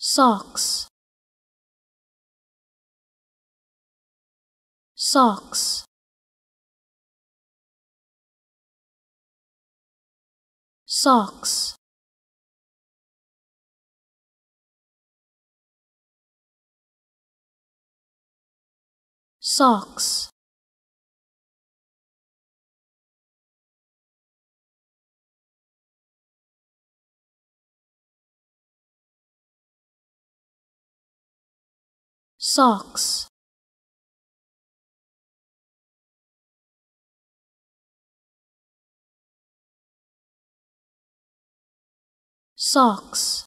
socks. Socks. Socks. Socks socks. Socks